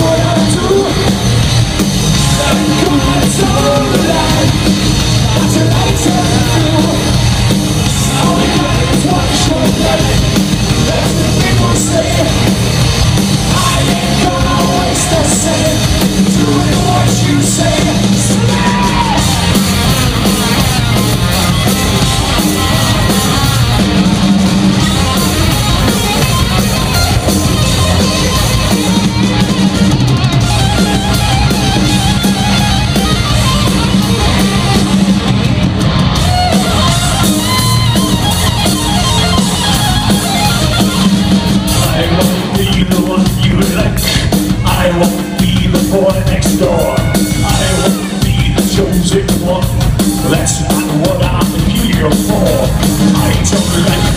what I do.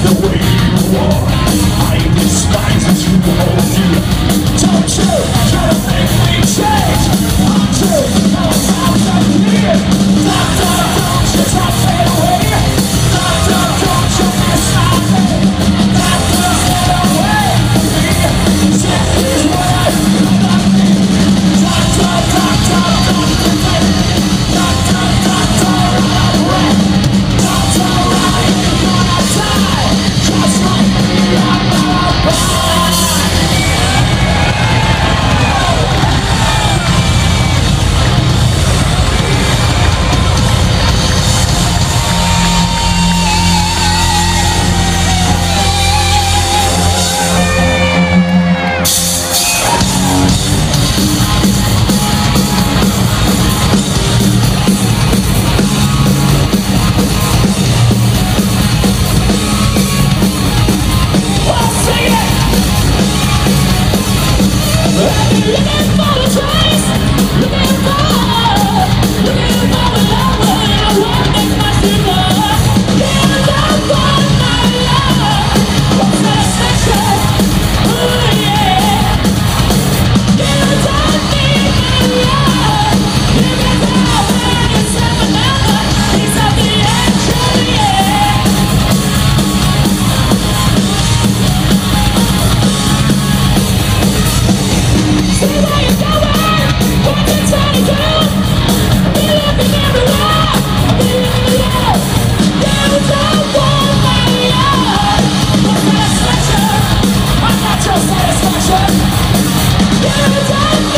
the way you are. Living for the truth You